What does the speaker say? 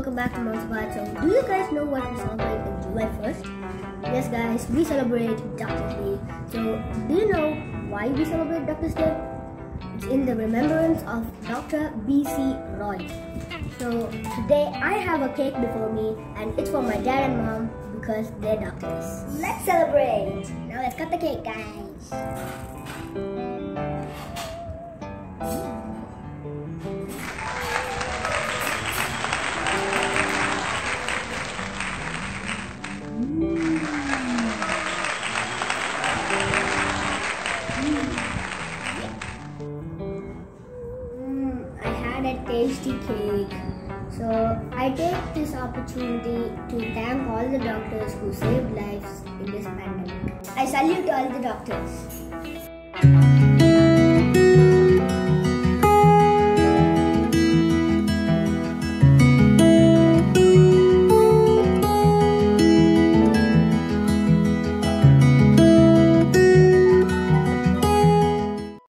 welcome back to Mom's So, do you guys know what we celebrate on July 1st? Yes, guys, we celebrate Doctor's Day. So, do you know why we celebrate Doctor's Day? It's in the remembrance of Dr. B.C. Roy. So, today I have a cake before me, and it's for my dad and mom because they're doctors. Let's celebrate! Now, let's cut the cake, guys. Had a tasty cake. So I take this opportunity to thank all the doctors who saved lives in this pandemic. I salute all the doctors.